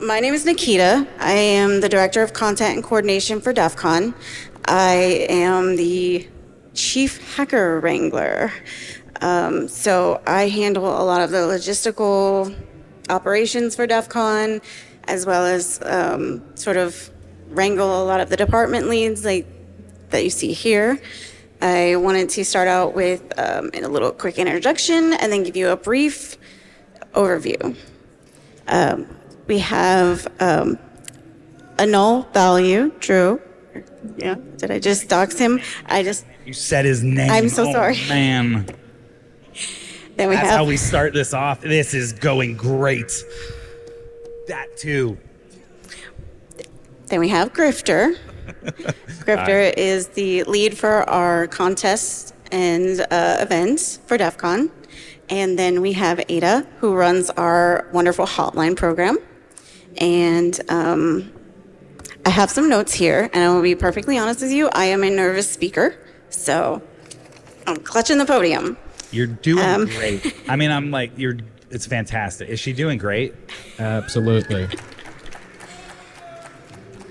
My name is Nikita. I am the Director of Content and Coordination for DEF CON. I am the Chief Hacker Wrangler. Um, so I handle a lot of the logistical operations for DEF CON, as well as um, sort of wrangle a lot of the department leads like that you see here. I wanted to start out with um, a little quick introduction and then give you a brief overview. Um, we have um, a null value, Drew. Yeah, did I just dox him? I just. You said his name. I'm so Oh, sorry. man. Then we That's have how we start this off. This is going great. That too. Then we have Grifter. Grifter is the lead for our contests and uh, events for DEF CON. And then we have Ada, who runs our wonderful hotline program. And um, I have some notes here, and I will be perfectly honest with you. I am a nervous speaker, so I'm clutching the podium. You're doing Um, great. I mean, I'm like, you're. It's fantastic. Is she doing great? Absolutely.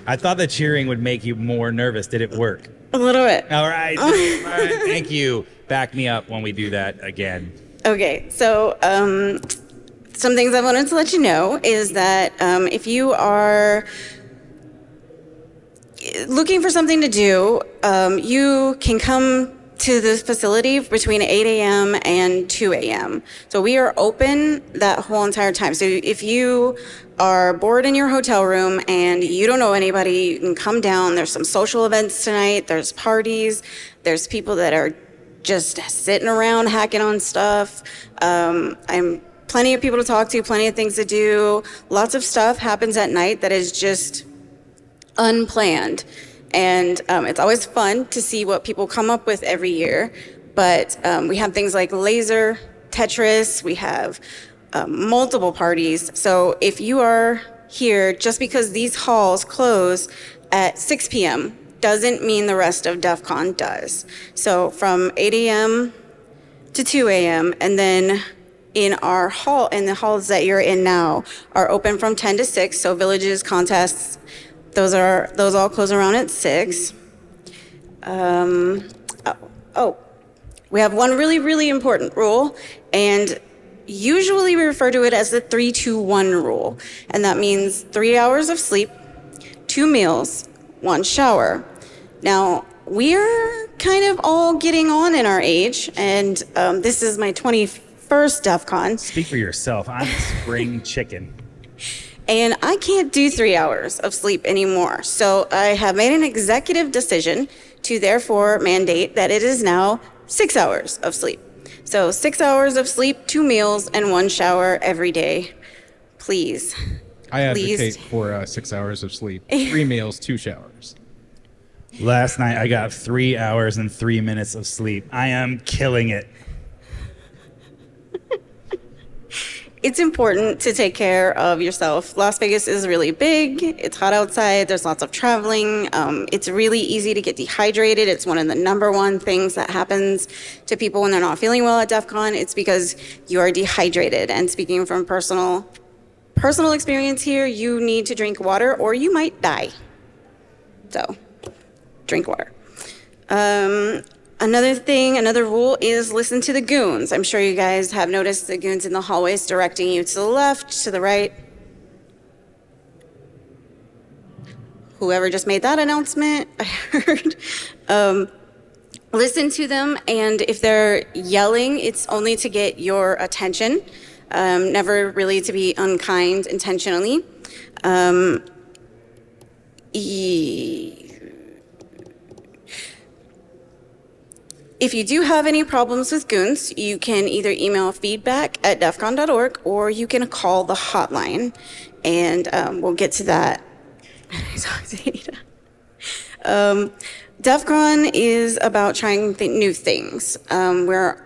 I thought the cheering would make you more nervous. Did it work? A little bit. All right. All right. Thank you. Back me up when we do that again. Okay, so um, some things I wanted to let you know is that um, if you are looking for something to do, um, you can come to the facility between 8 a.m. and 2 a.m. So we are open that whole entire time. So if you are bored in your hotel room and you don't know anybody, you can come down. There's some social events tonight. There's parties. There's people that are just sitting around hacking on stuff. Um, I'm plenty of people to talk to, plenty of things to do. Lots of stuff happens at night that is just unplanned. And um, it's always fun to see what people come up with every year. But um, we have things like laser, Tetris, we have um, multiple parties. So if you are here just because these halls close at 6 p.m., doesn't mean the rest of DEF CON does. So from 8 a.m. to 2 a.m. and then in our hall in the halls that you're in now are open from 10 to 6 so villages contests those are those all close around at 6 um, oh, oh we have one really really important rule and usually we refer to it as the 321 rule. And that means 3 hours of sleep two meals one shower. Now we're kind of all getting on in our age and um, this is my 21st DEF CON Speak for yourself. I'm spring chicken. and I can't do three hours of sleep anymore. So I have made an executive decision to therefore mandate that it is now six hours of sleep. So six hours of sleep, two meals, and one shower every day. Please. I Please. advocate for uh, six hours of sleep, three meals, two showers. Last night I got three hours and three minutes of sleep. I am killing it. It's important to take care of yourself. Las Vegas is really big. It's hot outside. There's lots of traveling. Um, it's really easy to get dehydrated. It's one of the number one things that happens to people when they're not feeling well at DEF CON. It's because you are dehydrated. And speaking from personal personal experience here, you need to drink water or you might die. So, drink water. Um, another thing, another rule is listen to the goons. I'm sure you guys have noticed the goons in the hallways directing you to the left, to the right. Whoever just made that announcement, I heard. Um, listen to them, and if they're yelling, it's only to get your attention, um, never really to be unkind intentionally. Um, e- If you do have any problems with goons, you can either email feedback at defcon.org or you can call the hotline, and um, we'll get to that. Um, is about trying th- new things. Um, we're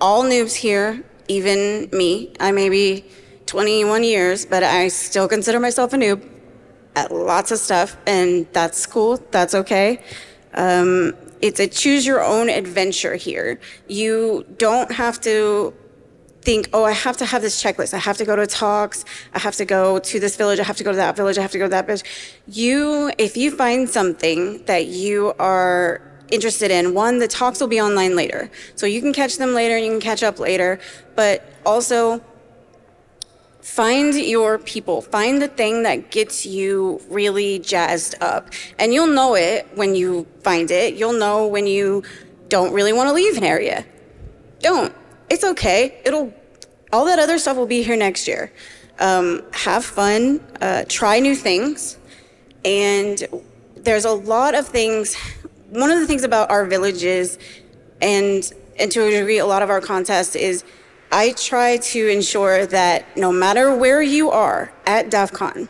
all noobs here, even me. I may be 21 years, but I still consider myself a noob at lots of stuff, and that's cool. That's okay. Um, it's a choose your own adventure here. You don't have to think, oh, I have to have this checklist. I have to go to talks. I have to go to this village. I have to go to that village. I have to go to that village. You, if you find something that you are interested in, one, the talks will be online later. So you can catch them later and you can catch up later. But also, find your people. Find the thing that gets you really jazzed up. And you'll know it when you find it. You'll know when you don't really want to leave an area. Don't. It's okay. It'll, all that other stuff will be here next year. Um, have fun, uh, try new things. And there's a lot of things. One of the things about our villages and, and to a degree, a lot of our contests is I try to ensure that no matter where you are at DEF CON,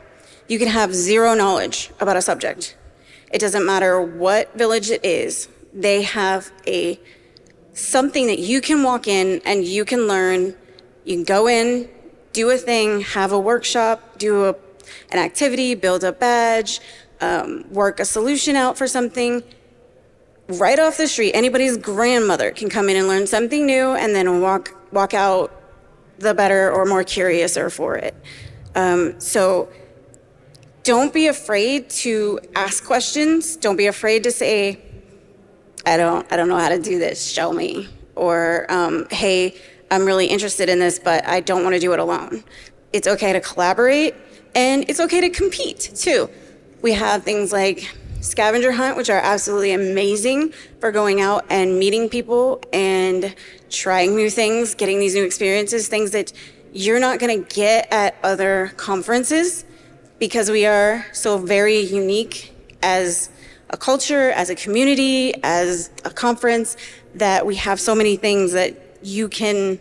you can have zero knowledge about a subject. It doesn't matter what village it is, they have a something that you can walk in and you can learn. You can go in, do a thing, have a workshop, do a, an activity, build a badge, um, work a solution out for something. Right off the street, anybody's grandmother can come in and learn something new and then walk walk out the better or more curiouser for it. Um, so don't be afraid to ask questions. Don't be afraid to say, I don't, I don't know how to do this, show me. Or, um, hey, I'm really interested in this, but I don't want to do it alone. It's okay to collaborate and it's okay to compete too. We have things like scavenger hunt, which are absolutely amazing for going out and meeting people and trying new things, getting these new experiences, things that you're not going to get at other conferences because we are so very unique as a culture, as a community, as a conference, that we have so many things that you can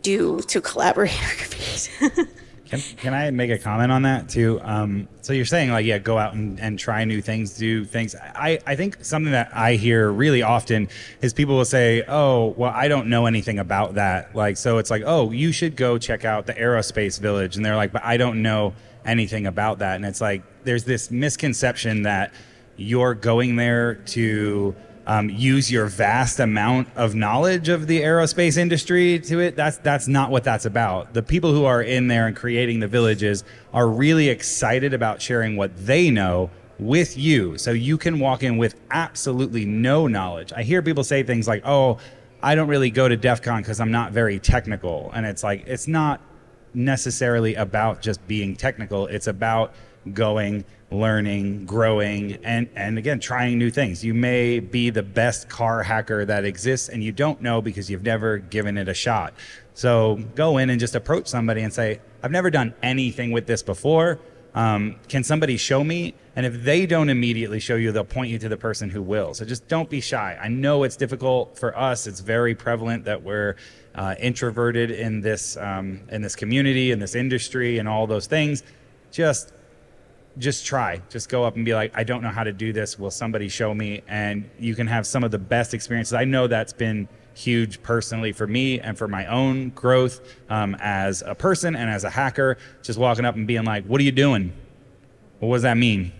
do to collaborate or compete. Can, can I make a comment on that too? Um, so you're saying like, yeah, go out and, and try new things, do things. I, I think something that I hear really often is people will say, oh, well, I don't know anything about that. Like, so it's like, oh, you should go check out the aerospace village. And they're like, but I don't know anything about that. And it's like, there's this misconception that you're going there to um, use your vast amount of knowledge of the aerospace industry to it. That's that's not what that's about. The people who are in there and creating the villages are really excited about sharing what they know with you, so you can walk in with absolutely no knowledge. I hear people say things like, "Oh, I don't really go to DEF CON because I'm not very technical," and it's like it's not necessarily about just being technical. It's about going learning, growing, and, and again, trying new things. You may be the best car hacker that exists and you don't know because you've never given it a shot. So go in and just approach somebody and say, I've never done anything with this before. Um, can somebody show me? And if they don't immediately show you, they'll point you to the person who will. So just don't be shy. I know it's difficult for us. It's very prevalent that we're uh, introverted in this um, in this community, in this industry, and all those things. Just just try. Just go up and be like, I don't know how to do this. Will somebody show me? And you can have some of the best experiences. I know that's been huge personally for me and for my own growth um, as a person and as a hacker. Just walking up and being like, What are you doing? What does that mean?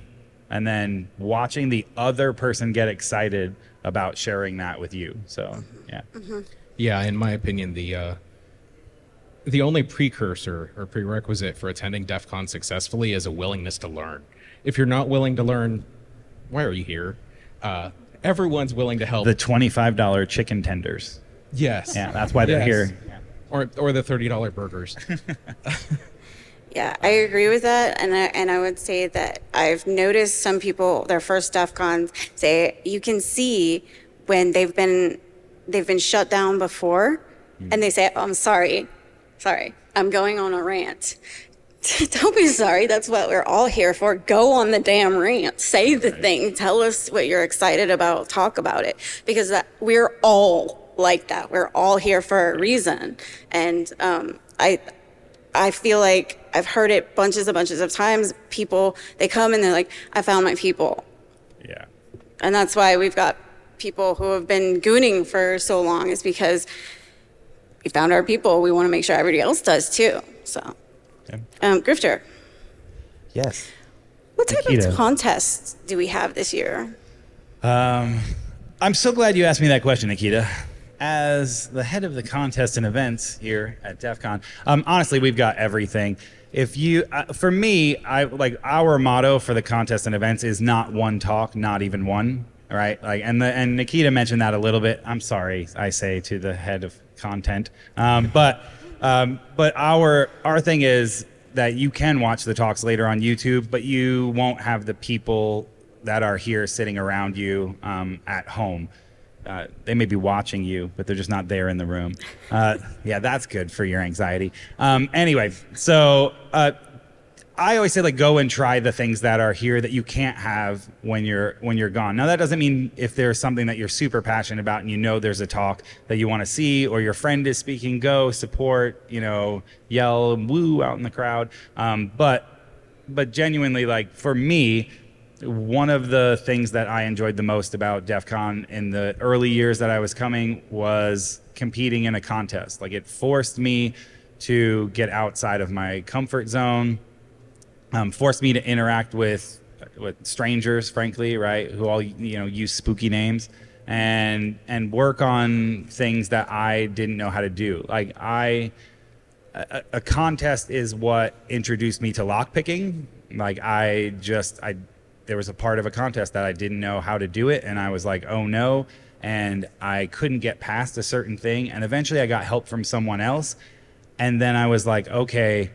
And then watching the other person get excited about sharing that with you. So, yeah. Mm-hmm. Yeah, in my opinion, the uh, the only precursor or prerequisite for attending DEF CON successfully is a willingness to learn. If you're not willing to learn, why are you here? Uh, everyone's willing to help. The $25 chicken tenders. yes. Yeah, that's why they're Yes. here. Or, or the $30 burgers. Yeah, I agree with that, and I, and I would say that I've noticed some people their first DEF CON say you can see when they've been they've been shut down before, and they say, oh, "I'm sorry, sorry, I'm going on a rant." Don't be sorry. That's what we're all here for. Go on the damn rant. Say the thing. Tell us what you're excited about. Talk about it because that, we're all like that. We're all here for a reason, and um, I. I feel like I've heard it bunches and bunches of times. People, they come and they're like, I found my people. Yeah. And that's why we've got people who have been gooning for so long, is because we found our people. We want to make sure everybody else does too. So, Okay. um, Grifter, Yes. what type Nikita. of contests do we have this year? Um, I'm so glad you asked me that question, Nikita. as the head of the contest and events here at DEF CON, um, honestly, we've got everything. If you, uh, for me, I like our motto for the contest and events is not one talk, not even one. Right, like, and the and Nikita mentioned that a little bit. I'm sorry, I say to the head of content, um, but um, but our our thing is that you can watch the talks later on YouTube, but you won't have the people that are here sitting around you um, at home. Uh, they may be watching you, but they're just not there in the room. Uh, yeah, that's good for your anxiety. Um, anyway, so uh, I always say like go and try the things that are here that you can't have when you're when you're gone. Now that doesn't mean if there's something that you're super passionate about and you know there's a talk that you want to see or your friend is speaking, go support, you know, yell woo out in the crowd. Um, but but genuinely like for me, one of the things that I enjoyed the most about DEF CON in the early years that I was coming was competing in a contest. Like it forced me to get outside of my comfort zone um, forced me to interact with with strangers, frankly, right, who all you know use spooky names, and and work on things that I didn't know how to do. Like I, a, a contest is what introduced me to lockpicking. Like I just I, there was a part of a contest that I didn't know how to do it, and I was like, oh no, and I couldn't get past a certain thing, and eventually I got help from someone else, and then I was like, okay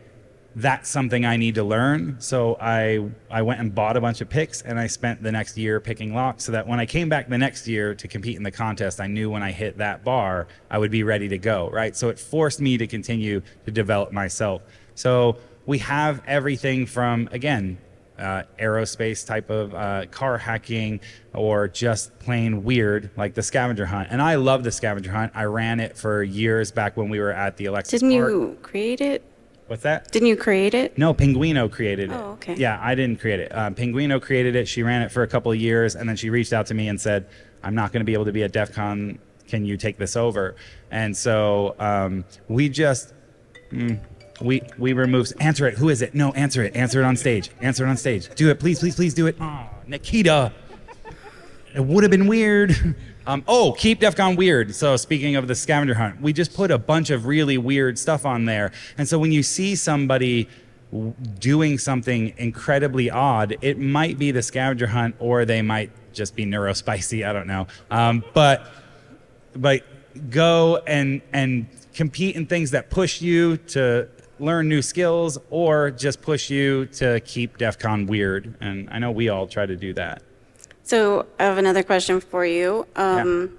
that's something I need to learn. So I I went and bought a bunch of picks and I spent the next year picking locks so that when I came back the next year to compete in the contest, I knew when I hit that bar, I would be ready to go, right? So it forced me to continue to develop myself. So we have everything from again, uh, aerospace type of uh, car hacking or just plain weird like the scavenger hunt. And I love the scavenger hunt. I ran it for years back when we were at the Alexis Didn't Park. you create it? What's that? Didn't you create it? No, Pinguino created it. Oh, okay. Yeah, I didn't create it. Um, Pinguino created it. She ran it for a couple of years, and then she reached out to me and said, "I'm not going to be able to be at DEF CON. Can you take this over?" And so um, we just mm, we we removed. Answer it. Who is it? No, answer it. Answer it on stage. Answer it on stage. Do it, please, please, please do it. Oh, Nikita. It would have been weird. Um, oh, keep DEF CON weird. So speaking of the scavenger hunt, we just put a bunch of really weird stuff on there. And so when you see somebody doing something incredibly odd, it might be the scavenger hunt or they might just be neurospicy. I don't know. Um, but but go and and compete in things that push you to learn new skills or just push you to keep DEF CON weird. And I know we all try to do that. So I have another question for you. Um,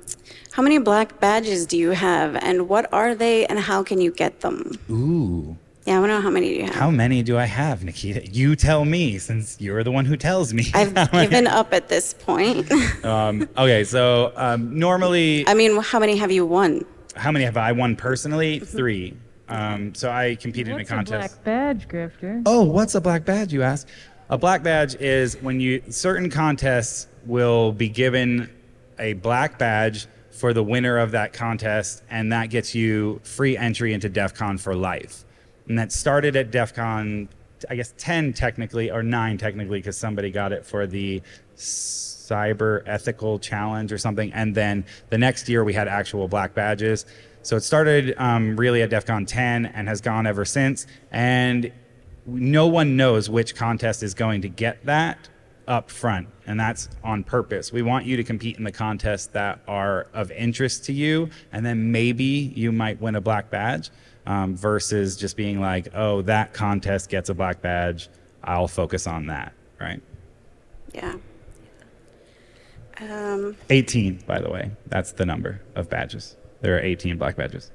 How many black badges do you have, and what are they, and how can you get them? Ooh. Yeah, I want to know how many do you have. How many do I have, Nikita? You tell me, since you're the one who tells me. I've given up at this point. um, okay, so um, normally, I mean, how many have you won? how many have I won personally? Three. Um, so I competed What's in a a contest. black badge, Grifter? Oh, what's a black badge, you ask? A black badge is when you certain contests will be given a black badge for the winner of that contest, and that gets you free entry into DEF CON for life. And that started at DEF CON, I guess 10 technically, or 9 technically, because somebody got it for the cyber ethical challenge or something. And then the next year we had actual black badges. So it started um, really at DEF CON 10 and has gone ever since. And no one knows which contest is going to get that up front and that's on purpose. We want you to compete in the contests that are of interest to you and then maybe you might win a black badge um, versus just being like oh that contest gets a black badge. I'll focus on that right? Yeah. Um, 18 by the way. That's the number of badges. There are 18 black badges.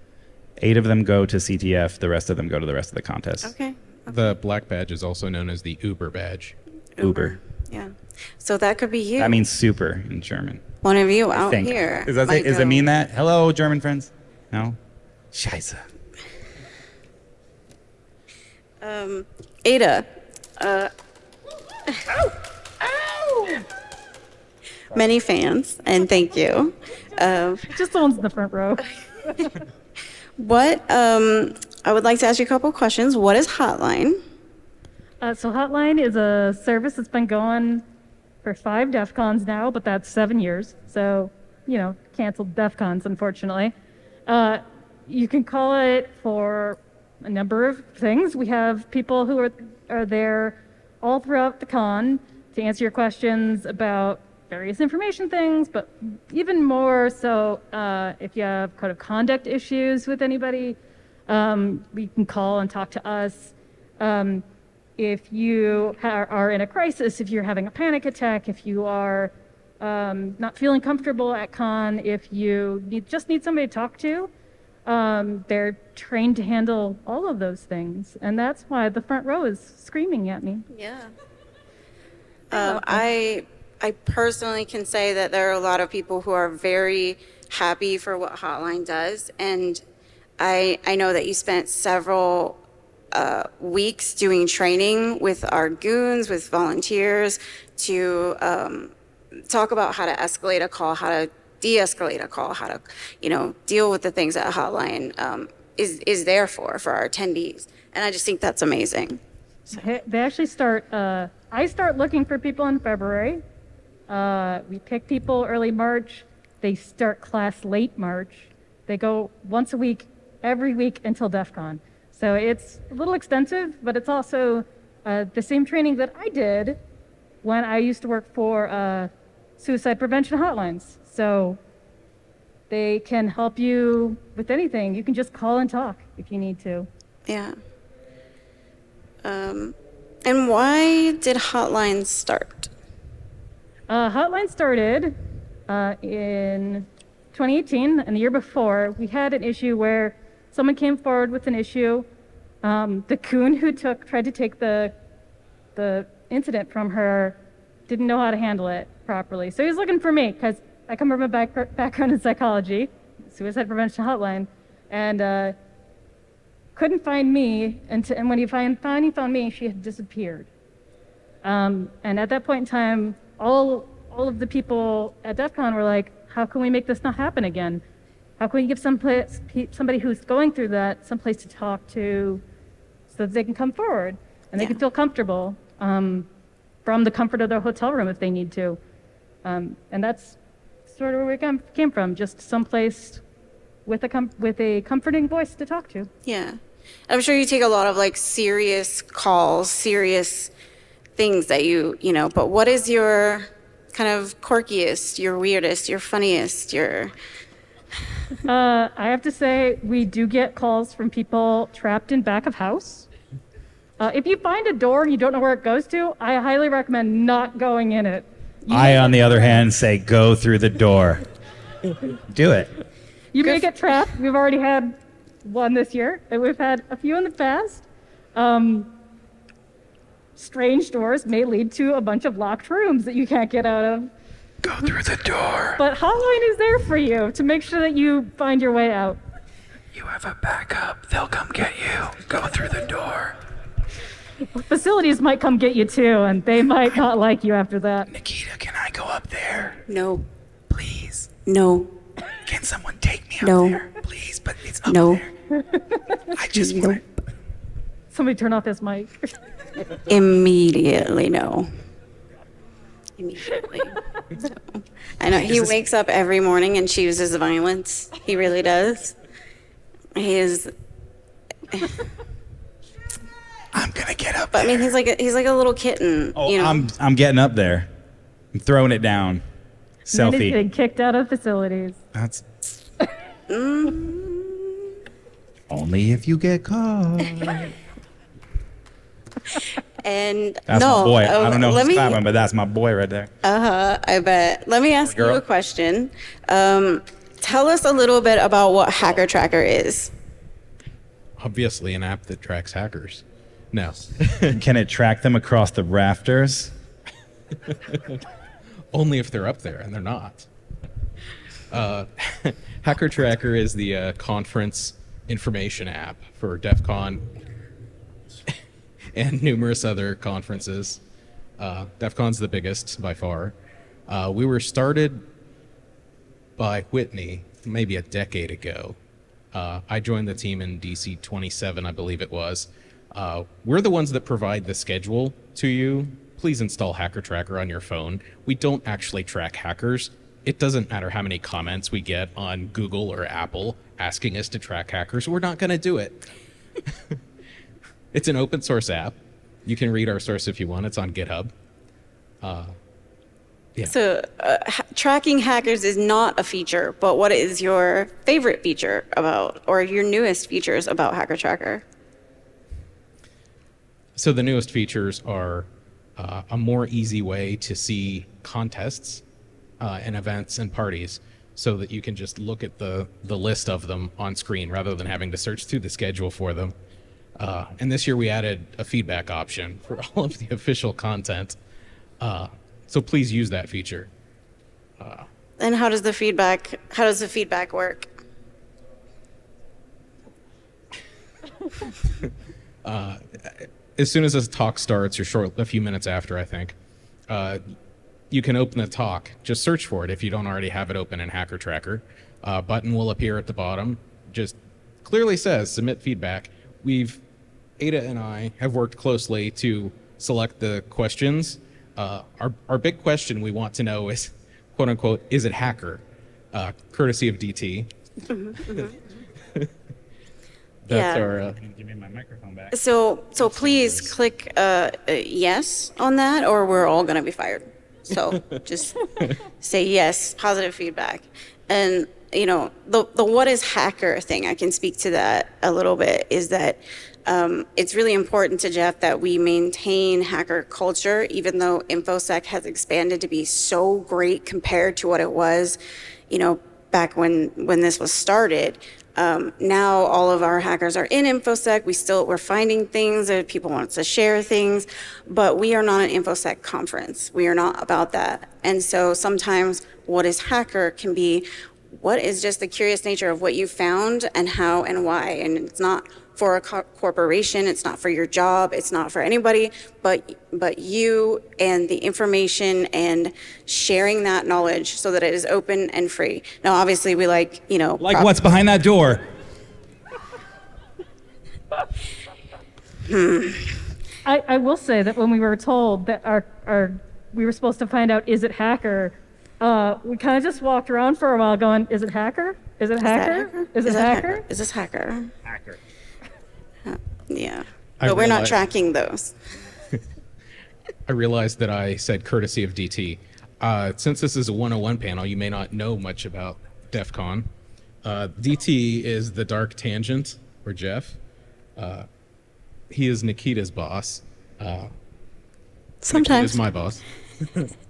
Eight of them go to ctf the rest of them go to the rest of the contests okay. The black badge is also known as the Uber badge. uber Yeah. So that could be you. that means super in german one of you out think. here. Does that, might does go. it mean that? Hello, German friends? No? Scheiße. Um, Ada. Uh, Many fans, and thank you. Uh, Just the ones in the front row. what um, I would like to ask you a couple questions. What is Hotline? Uh, so Hotline is a service that's been going for five DEF CONs now, but that's seven years. So you know, canceled DEF CONs, unfortunately. Uh, you can call it for a number of things. We have people who are, are there all throughout the con to answer your questions about various information things, but even more so uh, if you have code of conduct issues with anybody, um, you can call and talk to us. Um, if you are in a crisis, if you're having a panic attack, if you are um, not feeling comfortable at con, if you need, just need somebody to talk to, um, they're trained to handle all of those things. And that's why the front row is screaming at me. Yeah. Um, I I personally can say that there are a lot of people who are very happy for what Hotline does, and I I know that you spent several uh, weeks doing training with our goons, with volunteers, to um, talk about how to escalate a call, how to de-escalate a call, how to you know deal with the things that Hotline um, is is there for for our attendees, and I just think that's amazing. They they actually start, uh, I start looking for people in February. Uh, we pick people early March. They start class late March. They go once a week, every week until DEF CON. So it's a little extensive, but it's also uh, the same training that I did when I used to work for uh, suicide prevention hotlines. So they can help you with anything. You can just call and talk if you need to. Yeah. Um, and why did hotlines start? Uh, Hotline started uh, in 2018, and the year before, we had an issue where someone came forward with an issue. Um, the goon who took tried to take the the incident from her didn't know how to handle it properly. So he was looking for me because I come from a back, background in psychology, suicide prevention hotline, and uh, couldn't find me. And, and when he find, finally found me, she had disappeared. Um, and at that point in time, all all of the people at DEF CON were like, "How can we make this not happen again? How can we give some place, pe- somebody who's going through that some place to talk to, so that they can come forward and they can feel comfortable um, from the comfort of their hotel room if they need to." Um, and that's sort of where we come, came from, just someplace with a com- with a comforting voice to talk to. Yeah. I'm sure you take a lot of like serious calls, serious things that you, you know, but what is your kind of quirkiest, your weirdest, your funniest, your Uh, I have to say, we do get calls from people trapped in back of house. Uh, if you find a door and you don't know where it goes to, I highly recommend not going in it. You I, on the other hand, say go through the door. Do it. you may get trapped. We've already had one this year, and we've had a few in the past. Um, strange doors may lead to a bunch of locked rooms that you can't get out of. Go through the door. But Hotline is there for you to make sure that you find your way out. You have a backup. They'll come get you. Go through the door. Facilities might come get you too, and they might not like you after that. Nikita, can I go up there? no, Please. no, Can someone take me up No. there? Please, but it's up No. there. I just Nope. want Somebody turn off his mic. immediately no. Immediately. So, I know he wakes up every morning and chooses violence. He really does. He is I'm gonna get up But I mean, he's like a, he's like a little kitten. Oh, you know? I'm I'm getting up there. I'm throwing it down. And he's getting kicked out of facilities. That's mm-hmm. only if you get caught. and That's no, my boy. oh, I don't know let who's me, clapping, but that's my boy right there. Uh huh. I bet. Let me ask you a question. Um, tell us a little bit about what Hacker Tracker is. Obviously, an app that tracks hackers. No. Can it track them across the rafters? Only if they're up there, and they're not. Uh, Hacker Tracker is the uh, conference information app for DEF CON and numerous other conferences. Uh, DEF CON's the biggest by far. Uh, we were started by Whitney maybe a decade ago. Uh, I joined the team in DC 27, I believe it was. Uh, we're the ones that provide the schedule to you. Please install Hacker Tracker on your phone. We don't actually track hackers. it doesn't matter how many comments we get on Google or Apple asking us to track hackers. We're not going to do it. it's an open source app. You can read our source if you want. It's on GitHub. Yeah. So, uh, ha- tracking hackers is not a feature, but what is your favorite feature about, or your newest features about Hacker Tracker? So the newest features are uh, a more easy way to see contests uh, and events and parties so that you can just look at the, the list of them on screen rather than having to search through the schedule for them. Uh, and this year we added a feedback option for all of the official content. Uh, so please use that feature. And how does the feedback? How does the feedback work? as soon as this talk starts, or short a few minutes after, I think, uh, you can open the talk. Just search for it if you don't already have it open in Hacker Tracker. Uh, button will appear at the bottom. Just clearly says submit feedback. We've Ada and I have worked closely to select the questions. Uh, our our big question we want to know is, quote unquote, is it hacker? Uh, courtesy of DT. That's Yeah. our. Uh, Give me my microphone back. So, so please click uh, uh, yes on that, or we're all going to be fired. So just say yes, positive feedback. And, you know, the, the what is hacker thing, I can speak to that a little bit, is that um, it's really important to Jeff that we maintain hacker culture, even though InfoSec has expanded to be so great compared to what it was, you know, back when, when this was started. Um, now all of our hackers are in InfoSec. We still we're finding things that people want to share things, but we are not an InfoSec conference. We are not about that. And so sometimes what is hacker can be what is just the curious nature of what you found and how and why. And it's not for a co- corporation. It's not for your job. It's not for anybody, but but you and the information and sharing that knowledge so that it is open and free. Now, obviously, we like you know Like prop- what's behind that door? Hmm. I, I will say that when we were told that our, our we were supposed to find out is it hacker, uh, we kind of just walked around for a while going, is it hacker? Is it hacker? Is it that hacker? Is this hacker? Hacker. Yeah. I But we're not tracking those. I realized that I said courtesy of DT. Uh, since this is a 101 panel, you may not know much about DEF CON. Uh, DT is the dark tangent, or Jeff. Uh, he is Nikita's boss. Uh, Sometimes. Nikita's my boss.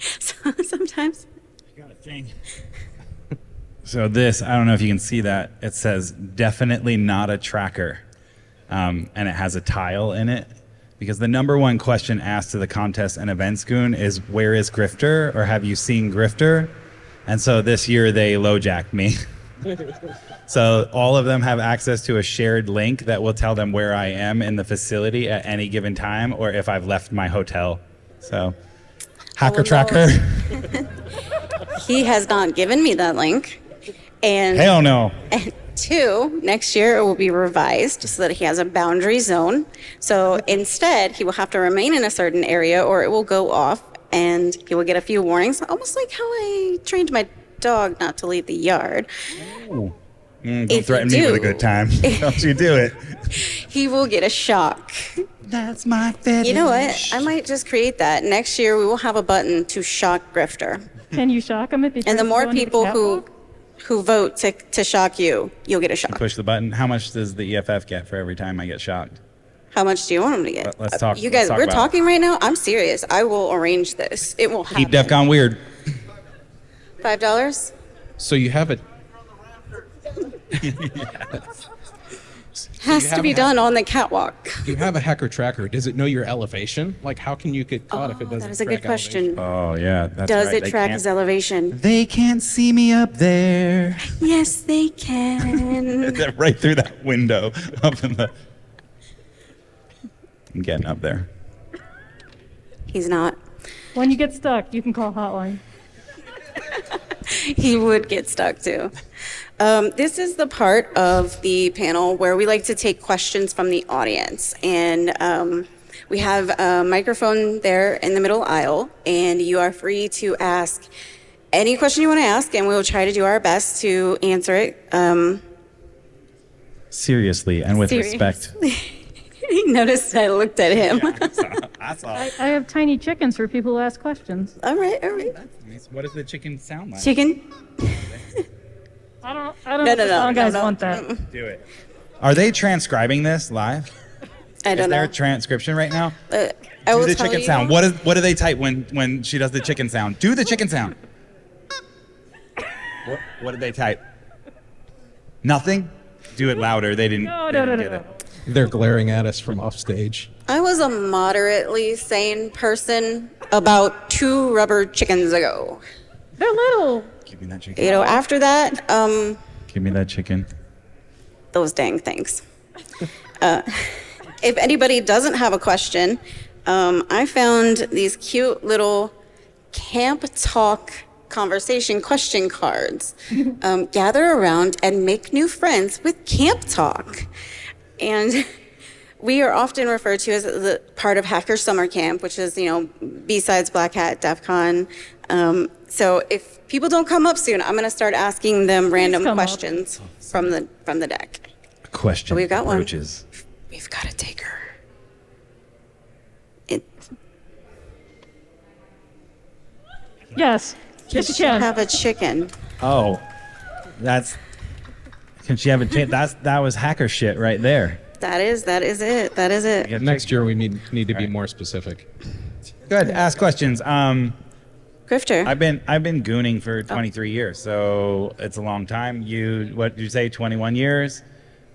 Sometimes. I Got a thing. So this, I don't know if you can see that. It says definitely not a tracker, um, and it has a tile in it. Because the number one question asked to the contest and events goon is where is Grifter or have you seen Grifter? And so this year they lowjacked me. so all of them have access to a shared link that will tell them where I am in the facility at any given time or if I've left my hotel. So hacker Oh, tracker. He has not given me that link. And, Hell no. and two, next year it will be revised so that he has a boundary zone. So instead, he will have to remain in a certain area or it will go off and he will get a few warnings, almost like how I trained my dog not to leave the yard. Mm, If don't you threaten me with a good time. don't you do it. He will get a shock. That's my fetish. You know what? I might just create that. Next year, we will have a button to shock Grifter. Can you shock them if you And the more go into the people who who vote to, to shock you, you'll get a shock. Push the button. How much does the EFF get for every time I get shocked? How much do you want them to get? Let- let's talk- You guys, talk we're about it. talking right now. I'm serious. I will arrange this. It will happen. Keep DEF CON weird. Five dollars. So you have a Has you to be done on the catwalk. you have a hacker tracker. Does it know your elevation? Like how can you get caught if it Oh, doesn't? that is a good track elevation? question. Oh yeah, that's Does right. it They track can't- his elevation? They can't see me up there. Yes, they can. right through that window up in the. I'm getting up there. He's not. When you get stuck, you can call hotline. he would get stuck too. Um, this is the part of the panel where we like to take questions from the audience. And um, we have a microphone there in the middle aisle, and you are free to ask any question you want to ask, and we'll try to do our best to answer it. Um, Seriously and with Serious. respect. he noticed I looked at him. That's all. I, I have tiny chickens for people who ask questions. all right, all right. What does the chicken sound like? Chicken. I don't. I don't No, no, no, song no, guys no. want that. Do it. Are they transcribing this live? I don't there know. a transcription right now? Uh, I Do the chicken you- sound. What is what do they type when when she does the chicken sound? Do the chicken sound. What what did they type? Nothing. Do it louder. They didn't. No, they no, no, didn't no, get no. it. They're glaring at us from off stage. I was a moderately sane person about two rubber chickens ago. They're little. Give me that chicken. You know, after that, um, Give me that chicken. those dang things. Uh, if anybody doesn't have a question, um, I found these cute little camp talk conversation question cards. Um, gather around and make new friends with Camp Talk. And we are often referred to as the part of Hacker Summer Camp, which is, you know, besides Black Hat, DEF CON. Um, so if people don't come up soon, I'm going to start asking them random come up. questions from the from the deck. Question. We've got one. approaches. We've got to take her. It, Yes. Yes, you can. have a chicken. Oh, that's. Can she have a chance? That's that was hacker shit right there. That is that is it. That is it. Next year we need need to be Right. more specific. Good. Ask questions. Um, Grifter. I've been I've been gooning for 23 years, so it's a long time. You what did you say? 21 years.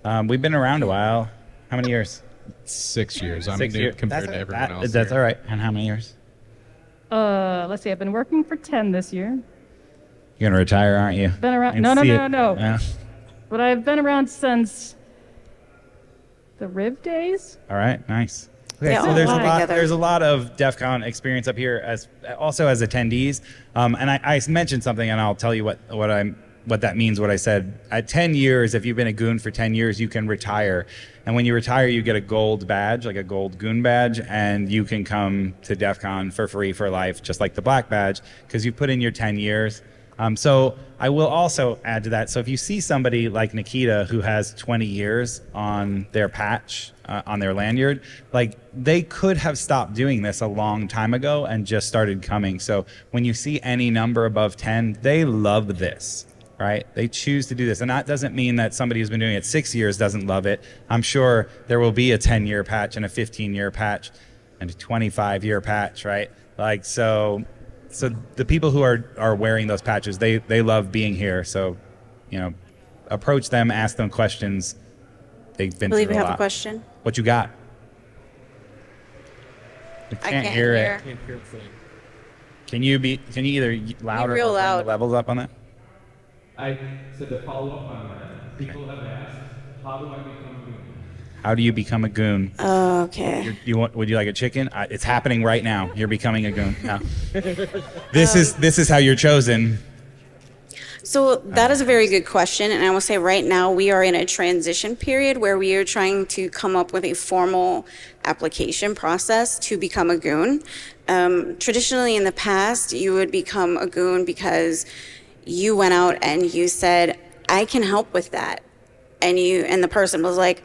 Um, we've been around a while. How many years? Six years. I'm Six new years compared That's- to everyone that- else. That's here. all right. And how many years? Uh, let's see. I've been working for ten this year, You're gonna retire, aren't you? Been around- no, no, no, no, no. Yeah. but I've been around since the Riv days. All right, nice. Okay, so there's a lot. together. There's a lot of DEF CON experience up here as also as attendees. Um, and I, I mentioned something, and I'll tell you what what I'm what that means. What I said at 10 years, if you've been a goon for 10 years, you can retire. And when you retire, you get a gold badge, like a gold goon badge, and you can come to DEF CON for free for life, just like the black badge, because you put in your 10 years. Um, so I will also add to that. So if you see somebody like Nikita who has 20 years on their patch, uh, on their lanyard, like they could have stopped doing this a long time ago and just started coming. So when you see any number above 10, they love this, right? They choose to do this. And that doesn't mean that somebody who's been doing it six years doesn't love it. I'm sure there will be a 10 year patch and a 15 year patch and a 25 year patch, right? Like, so so the people who are are wearing those patches they they love being here so you know approach them ask them questions they've been I believe through we a have a question. what you got I I can't, can't hear, hear. it can you be can you either y- louder real or bring loud. the levels up on that I said to follow up on that, people have asked, how do I become a goon? How do you become a goon? Okay. you want would you like a chicken? Uh, it's happening right now. You're becoming a goon now. This is this is how you're chosen. So that is a very good question, and I will say right now we are in a transition period where we are trying to come up with a formal application process to become a goon. Um, traditionally, in the past, you would become a goon because you went out and you said, "I can help with that," and you and the person was like,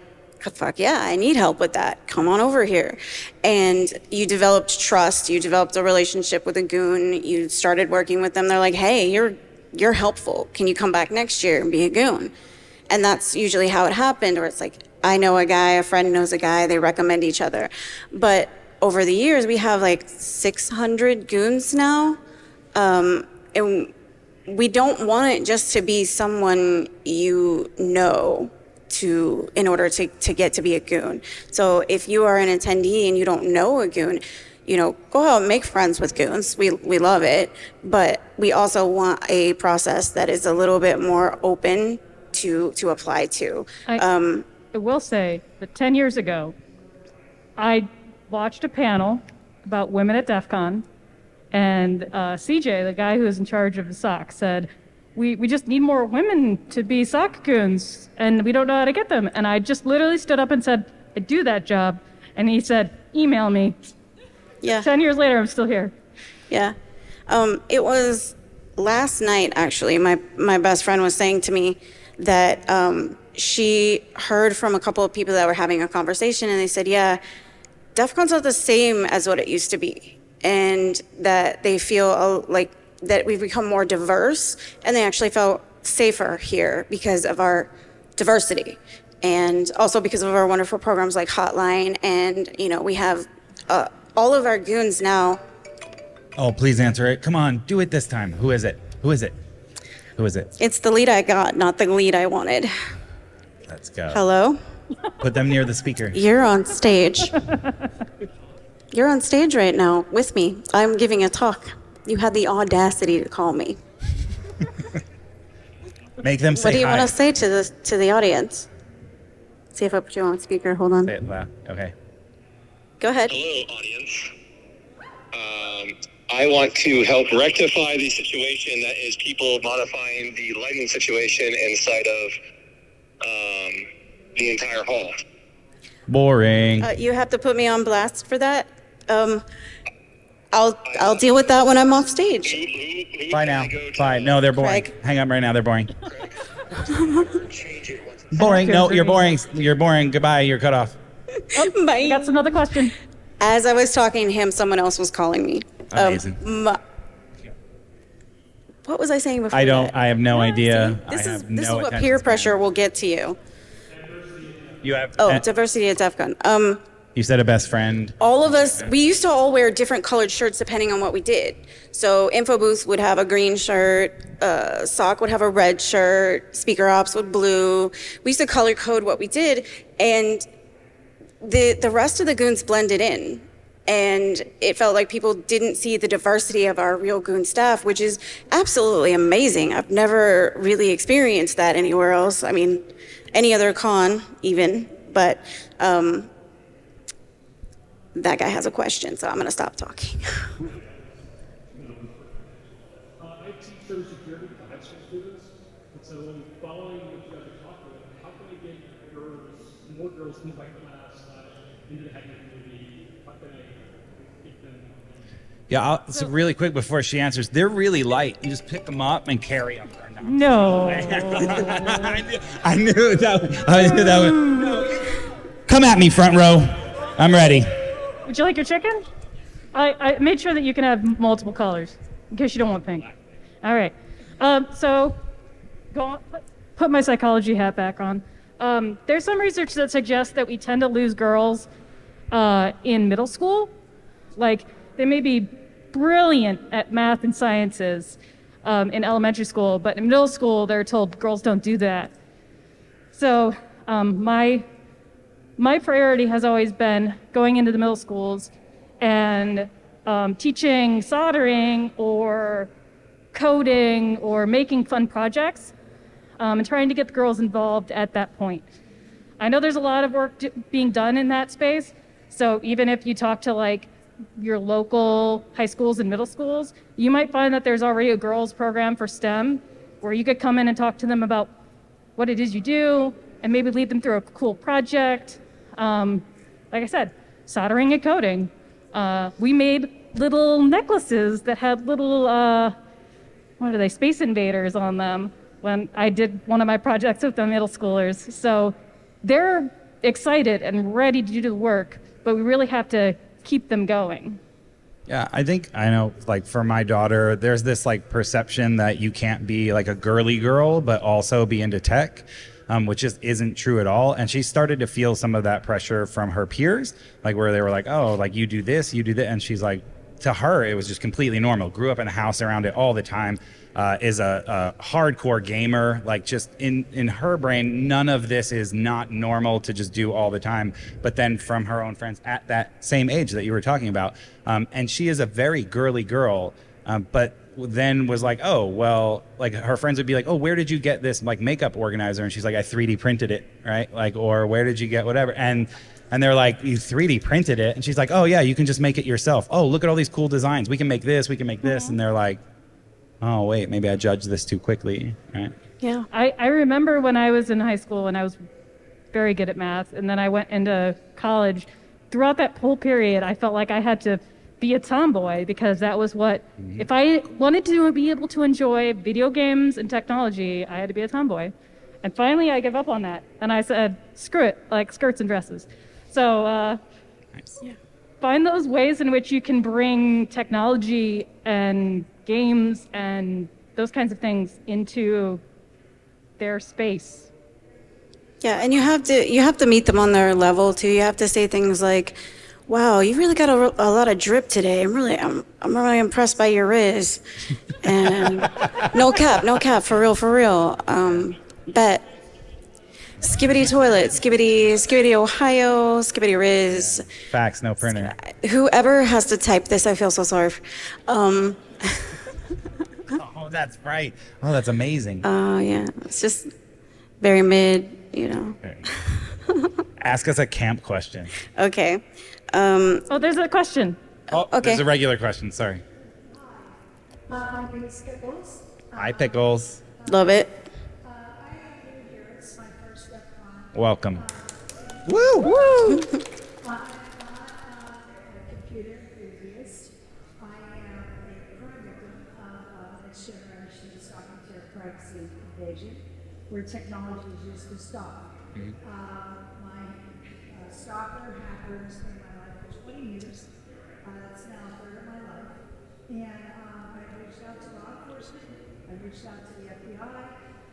fuck yeah, I need help with that. Come on over here. And you developed trust, you developed a relationship with a goon, you started working with them. They're like, hey, you're you're helpful. Can you come back next year and be a goon? And that's usually how it happened, or it's like, I know a guy, a friend knows a guy, they recommend each other. But over the years, we have like 600 goons now. Um, and we don't want it just to be someone you know to in order to, to get to be a goon. So if you are an attendee and you don't know a goon, you know, go out and make friends with goons. We we love it, but we also want a process that is a little bit more open to to apply to. I, Um, I will say that 10 years ago, I watched a panel about women at DEF CON, and uh, CJ, the guy who was in charge of the SOC, said, we, we just need more women to be goons, and we don't know how to get them. And I just literally stood up and said, I do that job. And he said, email me. yeah. 10 years later, I'm still here. Yeah. Um, it was last night, actually, my, my best friend was saying to me that um, she heard from a couple of people that were having a conversation, and they said, Yeah, DEF CON's not the same as what it used to be. And that they feel uh, like that we've become more diverse, and they actually felt safer here because of our diversity. And also because of our wonderful programs like Hotline, and you know, we have uh, all of our goons now Oh, please answer it. Come on, do it this time. Who is it? Who is it? Who is it? It's the lead I got, not the lead I wanted. Let's go. Hello? Put them near the speaker. You're on stage. You're on stage right now with me. I'm giving a talk. You had the audacity to call me. Make them say What do you hi. want to say to the to the audience? See if I put you on speaker. Hold on. Say it loud. Okay. Go ahead. Hello, audience. Um, I want to help rectify the situation that is people modifying the lighting situation inside of um, the entire hall. Boring. Uh, you have to put me on blast for that. Um, I'll I'll deal with that when I'm off Who, stage. who, who Bye now. I go to? Bye. No, they're boring. Craig. Hang up right now. They're boring. Change it once. Boring. No, you're boring. You're boring. Goodbye. You're cut off. Oh, Bye. That's another question. As I was talking to him, someone else was calling me. Um, Amazing. what was I saying before? I don't. that? I have no idea. This I is have this no is what peer pressure will get to you. You have. Oh, diversity at DEF CON. Um, you said a best friend. all of us, we used to all wear different colored shirts depending on what we did. So info booth would have a green shirt, uh, SOC would have a red shirt, speaker ops would blue. We used to color code what we did, and the the rest of the goons blended in. And it felt like people didn't see the diversity of our real goon staff, which is absolutely amazing. I've never really experienced that anywhere else. I mean, any other con, even. But um, that guy has a question, so I'm going to stop talking. Uh, I teach social security to high school students, and so following what you guys are talking about, how can I get girls, more girls into my class, into the hacker community? How can I get them? Yeah. I'll, so really quick before she answers, they're really light. You just pick them up and carry them. No. I knew, I knew that. I knew that would. Come at me, front row. I'm ready. Would you like your chicken? I, I made sure that you can have multiple colors in case you don't want pink. All right. Um, so, go on, put, my psychology hat back on. Um, there's some research that suggests that we tend to lose girls uh, in middle school. Like, they may be brilliant at math and sciences um, in elementary school, but in middle school, they're told girls don't do that. So, um, my my priority has always been going into the middle schools and um, teaching soldering or coding or making fun projects um, and trying to get the girls involved at that point. I know there's a lot of work d- being done in that space. So even if you talk to like your local high schools and middle schools, you might find that there's already a girls program for STEM where you could come in and talk to them about what it is you do and maybe lead them through a cool project. Um, like I said, soldering and coding. Uh, we made little necklaces that had little, uh, what are they, space invaders on them when I did one of my projects with the middle schoolers. So they're excited and ready to do the work, but we really have to keep them going. Yeah, I think I know. Like for my daughter, there's this like perception that you can't be like a girly girl, but also be into tech, um, which just isn't true at all. And she started to feel some of that pressure from her peers, like where they were like, "Oh, like you do this, you do that," and she's like, to her, it was just completely normal. Grew up in a house around it all the time. Uh, is a, a hardcore gamer. Like just in in her brain, none of this is not normal to just do all the time. But then from her own friends at that same age that you were talking about, um, and she is a very girly girl. Um, but then was like, oh well, like her friends would be like, oh, where did you get this like makeup organizer? And she's like, I 3D printed it, right? Like, or where did you get whatever? And and they're like, you 3D printed it, and she's like, oh yeah, you can just make it yourself. Oh, look at all these cool designs. We can make this. We can make this. Mm-hmm. And they're like, oh wait, maybe I judged this too quickly, right? Yeah. I, I remember when I was in high school and I was very good at math, and then I went into college. Throughout that whole period, I felt like I had to be a tomboy because that was what if I wanted to be able to enjoy video games and technology, I had to be a tomboy. And finally, I gave up on that, and I said, "Screw it! Like skirts and dresses." So uh, Nice. find those ways in which you can bring technology and games and those kinds of things into their space. Yeah, and you have to you have to meet them on their level too. You have to say things like, "Wow, you really got a, a lot of drip today. I'm really I'm I'm really impressed by your riz." And no cap, no cap, for real, for real. Um, bet. Skibidi toilet, skibidi skibidi Ohio, skibidi riz. Facts, no printer. Whoever has to type this, I feel so sorry. for- Um, Oh, that's right. Oh, that's amazing. oh yeah, it's just very mid, you know. Ask us a camp question. Okay. Um, Oh, there's a question. Oh, Okay. There's a regular question. Sorry. Uh, my name is Skipples. Hi, Pickles. love it. Uh, I am new here. It's my first restaurant. Welcome. Woo! Woo! I'm not a computer enthusiast. I am a current victim of next generation stalking terror privacy invasion, where technology is used to stalk. Uh, my uh, stalker hacker has been in my life for 20 years. Uh, that's now a third of my life. And um, I've reached out to law enforcement. I've reached out to the FBI.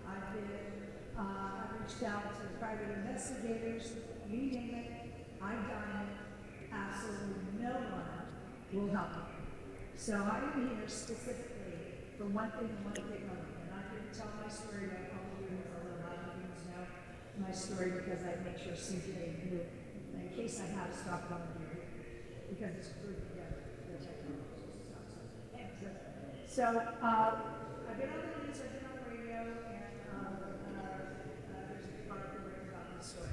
I've been, uh, I've reached out to private investigators. You name it, I've done it. Absolutely no one will help me. So I am here specifically for one thing and one thing only. And I'm going to tell my story all the humans, although a lot of humans know my story because I make sure CJ knew in case I have stopped on you So, uh, I've been on the news, I've been on the radio, and um, uh, there's a big article written about this story.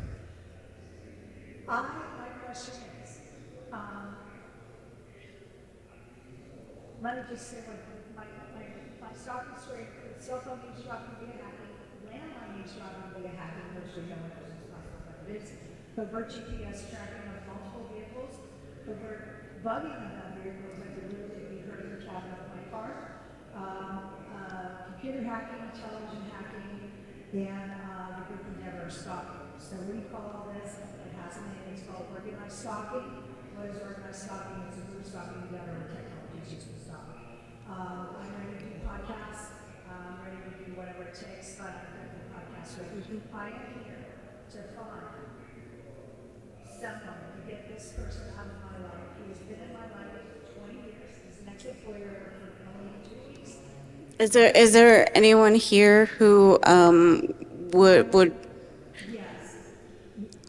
I, my question is, um, let me just say what my, my, my stalking story, cell phone eavesdropping via hacking, landline eavesdropping via hacking, which we know what it is, covert GPS tracking vehicles, covert bugging of vehicles that could literally be heard in the cabin of my car, um, uh, computer hacking, television hacking, and uh, the group Endeavor stalking. So we call all this, it has a name, it's called organized stalking. What is organized stalking? It's a group stalking together with technology is used to stop. Um, I'm ready to do podcasts. I'm ready to do whatever it takes, but I'm going to do podcasts with. I am here to find someone to get this person out of my life. He has been in my life for 20 years. He's for only two weeks. Is there is there anyone here who um, would would Yes.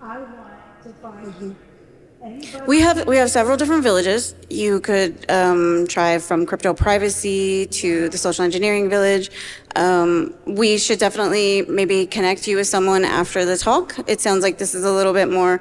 I want to find anybody. we have we have several different villages. You could um, try from crypto privacy to the social engineering village. Um, we should definitely maybe connect you with someone after the talk. It sounds like this is a little bit more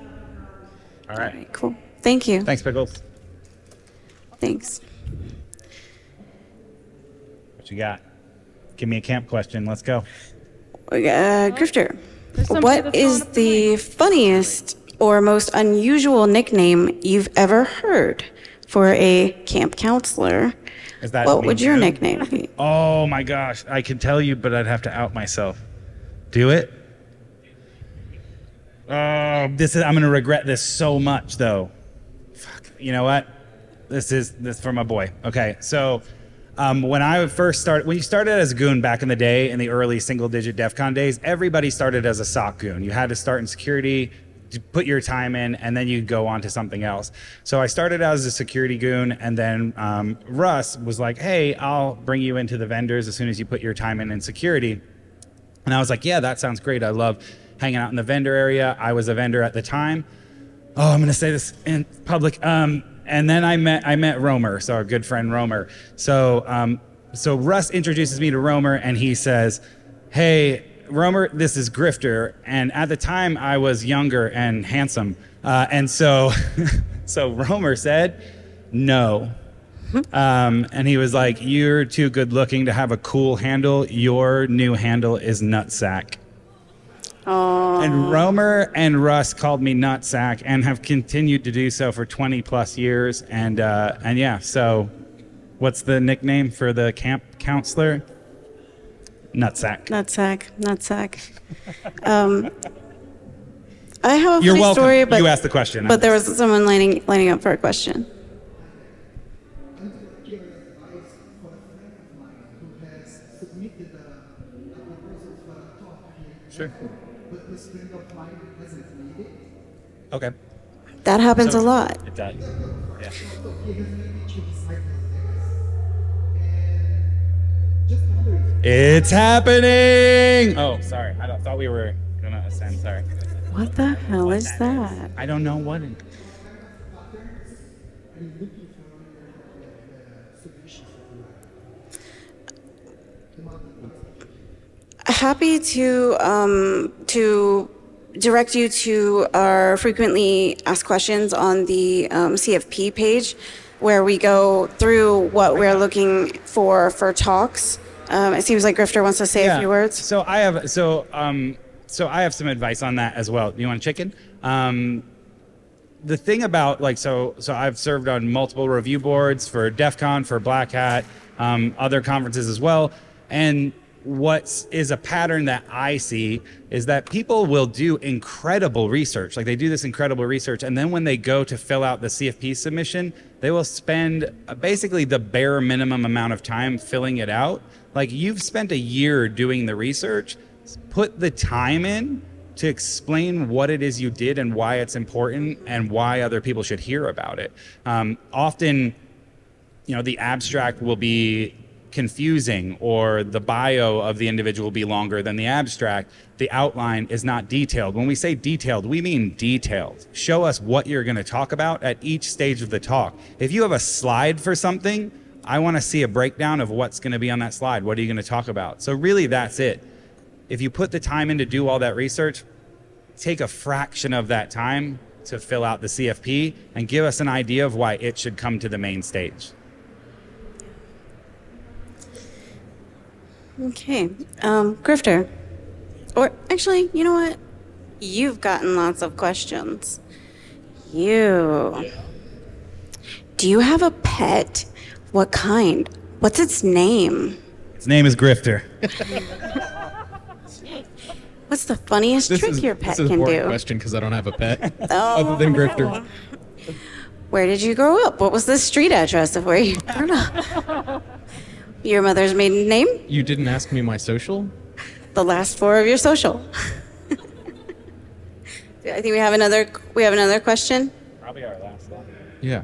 All All right. right. Cool. Thank you. Thanks, Pickles. Thanks. What you got? Give me a camp question. Let's go. Uh, Grifter, There's somebody what that's is throwing up the funniest or most unusual nickname you've ever heard for a camp counselor? Is that What me would your nickname be? Oh my gosh, I can tell you, but I'd have to out myself. Do it. Oh, this is. I'm gonna regret this so much, though. Fuck. You know what? This is this is for my boy. Okay, so um, when I first started, when you started as a goon back in the day, in the early single-digit DEF CON days, everybody started as a SOC goon. You had to start in security, put your time in, and then you go on to something else. So I started as a security goon, and then um, Russ was like, "Hey, I'll bring you into the vendors as soon as you put your time in in security." And I was like, yeah, that sounds great. I love hanging out in the vendor area. I was a vendor at the time. Oh, I'm going to say this in public. Um, and then I met I met Roamer, so our good friend Roamer. So um, so Russ introduces me to Roamer, and he says, "Hey, Roamer, this is Grifter." And at the time, I was younger and handsome, uh, and so so Roamer said, "No." Um, and he was like, "You're too good looking to have a cool handle. Your new handle is Nutsack." And Roamer and Russ called me Nutsack and have continued to do so for 20 plus years. And uh, and yeah, so what's the nickname for the camp counselor? Nutsack. Nutsack, nutsack. Um, I have a You're funny welcome. story, but you asked the question. but there was someone lining lining up for a question. Sure. Okay. That happens So- a lot. It does. Yeah. It's happening. Oh, sorry. I thought we were gonna ascend. Sorry. What the hell is that? I don't know what. It, Happy to um, to direct you to our frequently asked questions on the um, CFP page, where we go through what we're looking for for talks. Um, it seems like Grifter wants to say a few words. So I have so um so I have some advice on that as well. You want a chicken? Um, the thing about like so so I've served on multiple review boards for DEF CON, for Black Hat, um, other conferences as well, and what is a pattern that I see is that people will do incredible research. Like they do this incredible research, and then when they go to fill out the CFP submission, they will spend uh, basically the bare minimum amount of time filling it out. Like you've spent a year doing the research, put the time in to explain what it is you did and why it's important and why other people should hear about it. Um, often, you know, the abstract will be confusing or the bio of the individual be longer than the abstract. The outline is not detailed. When we say detailed, we mean detailed. Show us what you're going to talk about at each stage of the talk. If you have a slide for something, I want to see a breakdown of what's going to be on that slide. What are you going to talk about? So, really, that's it. If you put the time in to do all that research, take a fraction of that time to fill out the CFP and give us an idea of why it should come to the main stage. Okay, um, Grifter. Or actually, you know what? You've gotten lots of questions. You. Do you have a pet? What kind? What's its name? Its name is Grifter. What's the funniest This trick is, your pet this is a can do? question because I don't have a pet Oh. other than Grifter. Where did you grow up? What was the street address of where you grew up? Your mother's maiden name? You didn't ask me my social. The last four of your social. I think we have another. We have another question. Probably our last one. Yeah.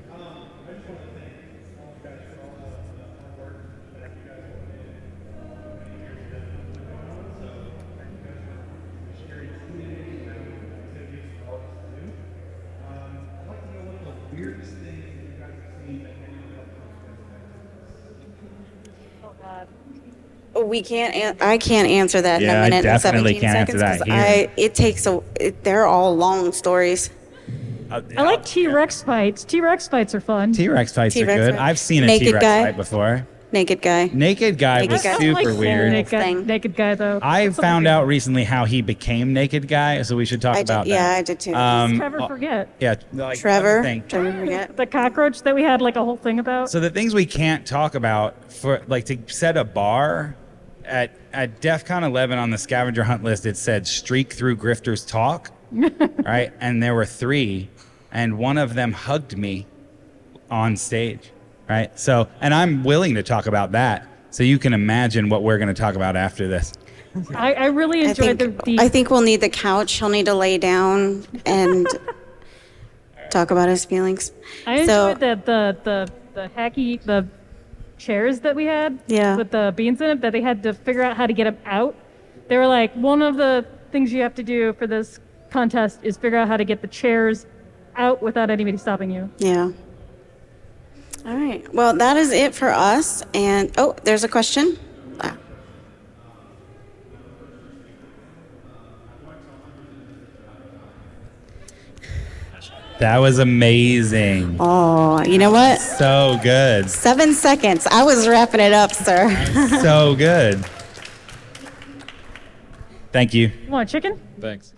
We can't. An- I can't answer that Yeah, in a minute and definitely seventeen can't answer seconds that 'cause here. I. It takes a. It, they're all long stories. Uh, I like T Rex fights. T Rex fights are fun. T-Rex fights are T-Rex good. fight. I've seen a Naked T-Rex guy. fight before. Naked guy. Naked guy Naked was guy. I super like weird. Naked, naked guy though. I found out recently how he became naked guy, so we should talk I did- about that. yeah, I did too. Um, Trevor uh, forget yeah, like, Trevor. thing. Trevor forget. the cockroach that we had like a whole thing about. So the things we can't talk about for like to set a bar at at DEF CON 11 on the scavenger hunt list, it said streak through grifters talk, right? And there were three, and one of them hugged me on stage, right? So, and I'm willing to talk about that. So you can imagine what we're going to talk about after this. I, I really I enjoyed think. the, the I think we'll need the couch. He'll need to lay down and talk about his feelings. I so enjoyed the, the the the hacky the chairs that we had Yeah. with the beans in it that they had to figure out how to get them out. They were like one of the things you have to do for this contest is figure out how to get the chairs out without anybody stopping you. yeah. All right. Well, that is it for us. And oh, there's a question. That was amazing. Oh, you know what? So good. Seven seconds. I was wrapping it up, sir. So good. Thank you. You want chicken? Thanks.